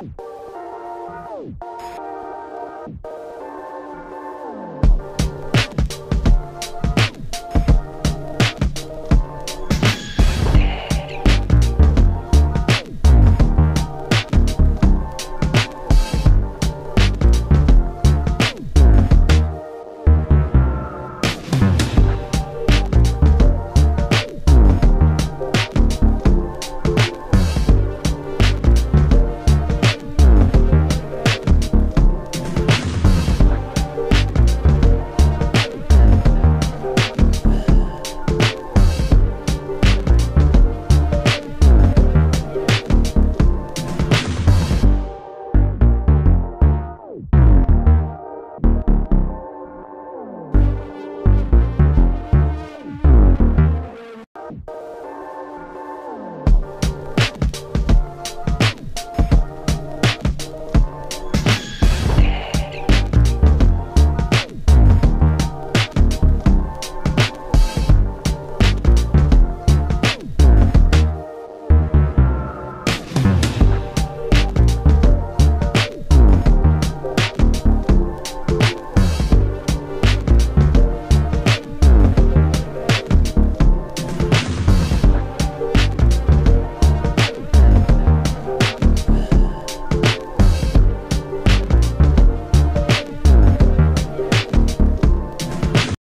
Woo!